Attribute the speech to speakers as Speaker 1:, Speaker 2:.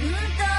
Speaker 1: Santa.